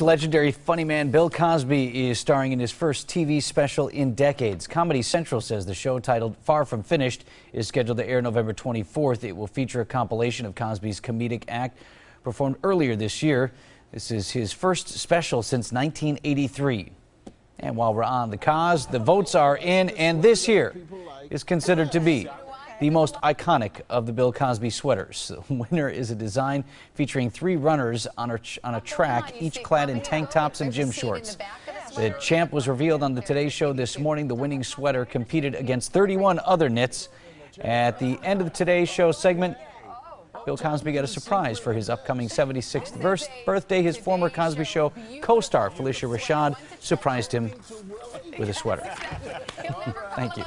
Legendary funny man Bill Cosby is starring in his first TV special in decades. Comedy Central says the show, titled Far From Finished, is scheduled to air November 24th. It will feature a compilation of Cosby's comedic act performed earlier this year. This is his first special since 1983. And while we're on the cause, the votes are in, and this here is considered to be the most iconic of the Bill Cosby sweaters. The winner is a design featuring three runners on a, on a track, each clad in tank tops and gym shorts. The champ was revealed on the Today Show this morning. The winning sweater competed against 31 other knits. At the end of the Today Show segment, Bill Cosby got a surprise for his upcoming 76th birthday. His former Cosby Show co-star Phylicia Rashad surprised him with a sweater. Thank you.